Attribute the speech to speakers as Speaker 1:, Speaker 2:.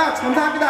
Speaker 1: Thank you very much. 감사합니다.